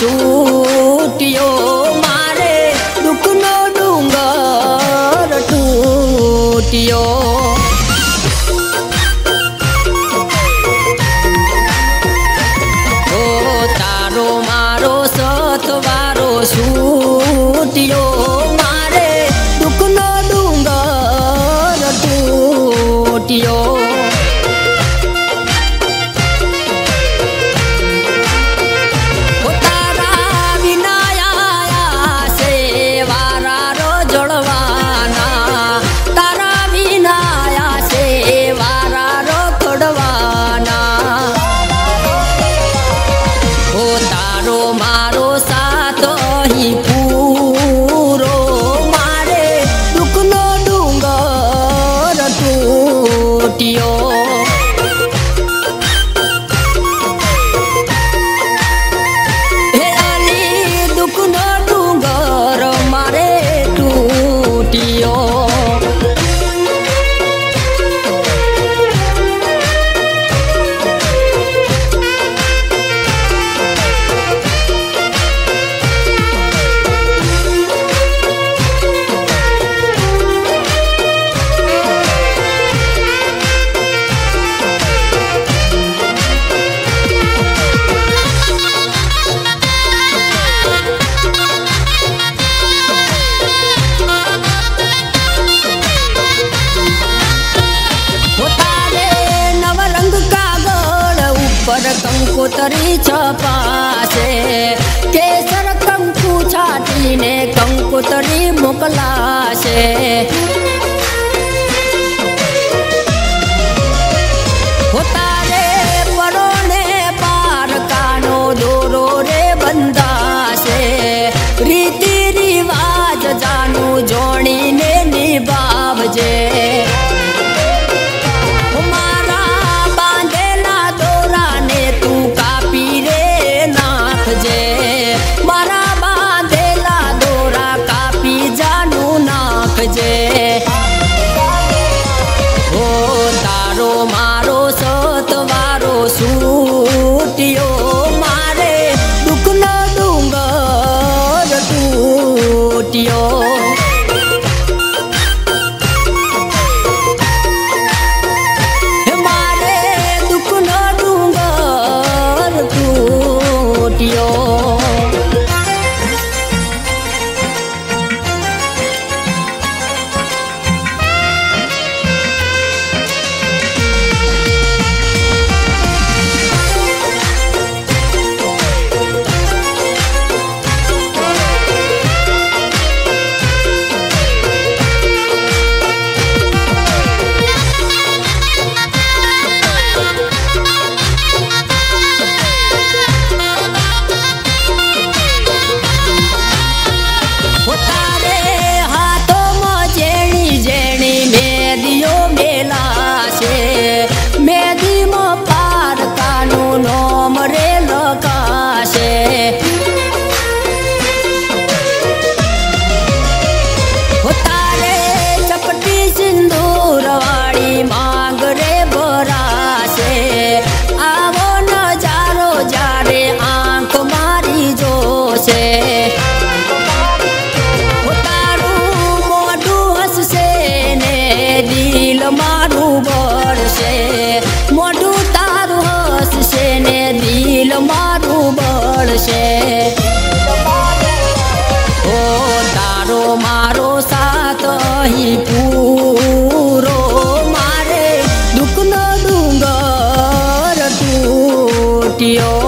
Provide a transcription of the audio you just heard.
सूटियों પર કંકોતરી છપાશે. કેસર કંકુ છાટીને કંકોતરી મોકલાશે. છે। ઓ તારો મારો સાથ અહીં પૂરો મારે દુઃખનો ડુંગર તૂટ્યો